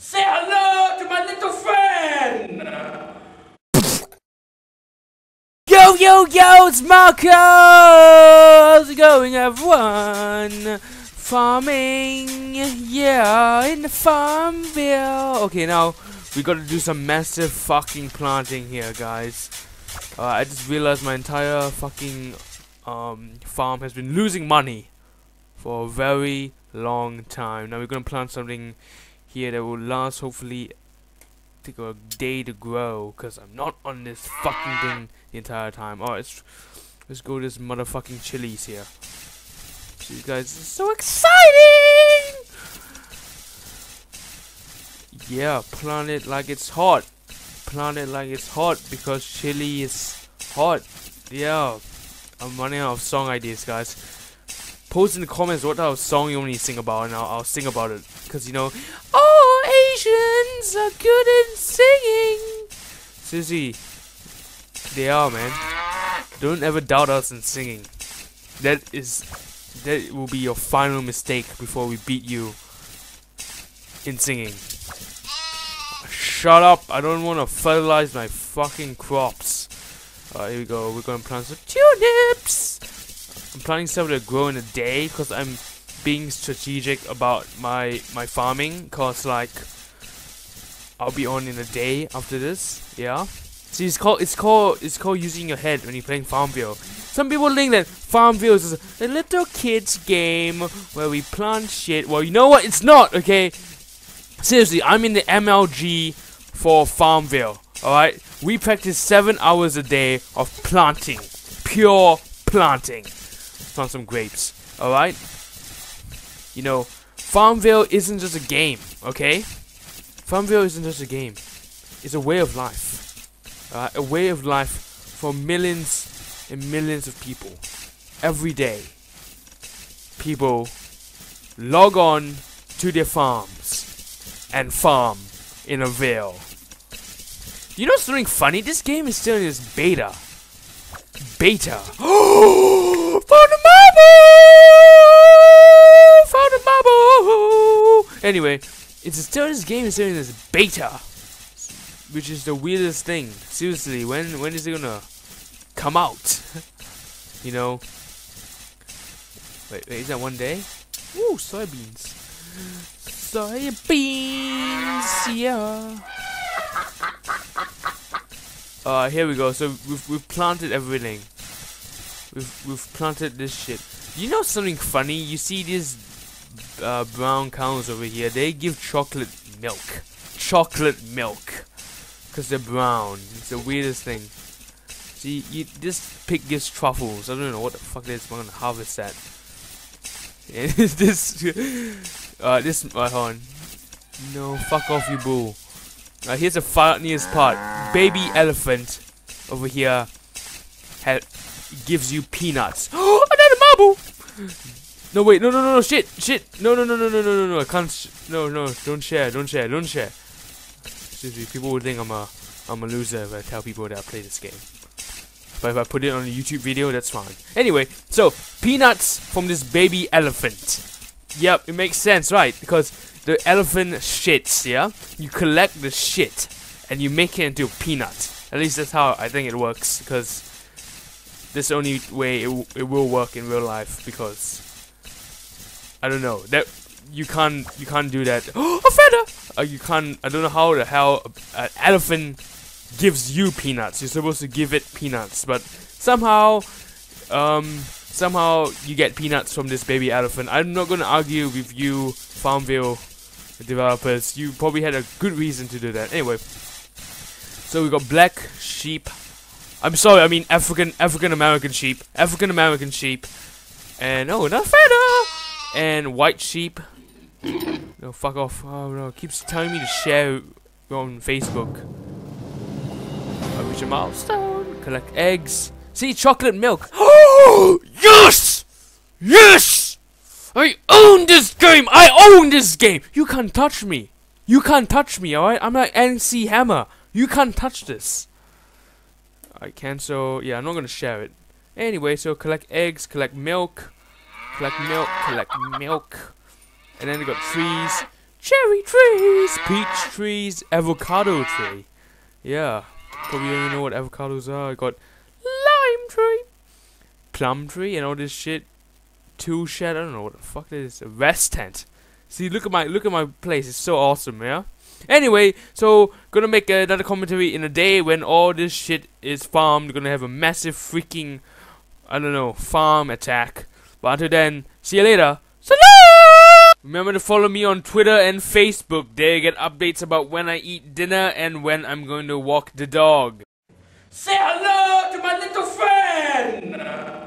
Say hello to my little friend! Yo, yo, yo, it's Markkoh! How's it going, everyone? Farming, yeah, in the Farmville. Okay, now we gotta do some massive fucking planting here, guys. Uh, I just realized my entire fucking um, farm has been losing money for a very long time. Now we're gonna plant something here that will last, hopefully, take a day to grow. Cause I'm not on this fucking thing the entire time. Oh, Alright, let's, let's go this motherfucking chilies here. You guys, it's so exciting! Yeah, plant it like it's hot. Plant it like it's hot because chili is hot. Yeah, I'm running out of song ideas, guys. Post in the comments what type of song you want me to sing about, and I'll, I'll sing about it. Cause you know, all Asians are good in singing. Seriously, they are, man. Don't ever doubt us in singing. That is, that will be your final mistake before we beat you in singing. Shut up! I don't want to fertilize my fucking crops. Alright, here we go. We're gonna plant some tulips. I'm planting stuff to grow in a day because I'm being strategic about my my farming. Cause like I'll be on in a day after this. Yeah. See, it's called it's called it's called using your head when you're playing Farmville. Some people think that Farmville is a little kids game where we plant shit. Well, you know what? It's not. Okay. Seriously, I'm in the MLG for Farmville. Alright? We practice seven hours a day of planting. Pure planting. Plant some grapes. Alright? You know, Farmville isn't just a game, okay? Farmville isn't just a game. It's a way of life. Uh, a way of life for millions and millions of people. Every day, people log on to their farms and farm in a veil. You know something funny? This game is still in its beta. Beta. Found a marble! Found a marble! Anyway, it's still this game is still in its beta, which is the weirdest thing. Seriously, when when is it gonna come out? you know. Wait, wait, is that one day? Ooh, soybeans. Soybeans, yeah. Uh, here we go. So we've we've planted everything. We've we've planted this shit. You know something funny? You see these uh, brown cows over here? They give chocolate milk. Chocolate milk. Cause they're brown. It's the weirdest thing. See, you, this pig gives truffles. I don't know what the fuck it is. I'm gonna harvest that. And this, uh, this, uh, hold on. No, fuck off, you bull. Uh, here's the funniest part. Baby elephant over here gives you peanuts. Another marble! No, wait, no, no, no, no, shit, shit. No, no, no, no, no, no, no, no, I can't. No, no, don't share, don't share, don't share. Seriously, people would think I'm a, I'm a loser if I tell people that I play this game. But if I put it on a YouTube video, that's fine. Anyway, so peanuts from this baby elephant. Yep, it makes sense, right? Because the elephant shits, yeah? You collect the shit and you make it into a peanut. At least that's how I think it works because this is the only way it, it will work in real life because I don't know. That you can't you can't do that. a feather. Uh, you can't I don't know how the hell an elephant gives you peanuts. You're supposed to give it peanuts, but somehow um somehow you get peanuts from this baby elephant. I'm not to argue with you Farmville developers. You probably had a good reason to do that. Anyway, so we got black sheep. I'm sorry, I mean African African American sheep, African American sheep, and oh, another feather, and white sheep. No, fuck off. Oh no, keeps telling me to share on Facebook. I reach a milestone. Collect eggs. See, chocolate milk. Oh yes, yes. I own this game! I own this game! You can't touch me! You can't touch me, alright? I'm like MC Hammer. You can't touch this. I can, so yeah, I'm not gonna share it. Anyway, so collect eggs, collect milk, collect milk, collect milk. And then we got trees. cherry trees, peach trees, avocado tree. Yeah, probably don't even know what avocados are. I got lime tree, plum tree, and all this shit. Tool shed. I don't know what the fuck is. A rest tent. See, look at my look at my place. It's so awesome, yeah. Anyway, so gonna make another commentary in a day when all this shit is farmed. Gonna have a massive freaking, I don't know, farm attack. But until then, see you later. Salut! Remember to follow me on Twitter and Facebook. There you get updates about when I eat dinner and when I'm going to walk the dog. Say hello to my little friend!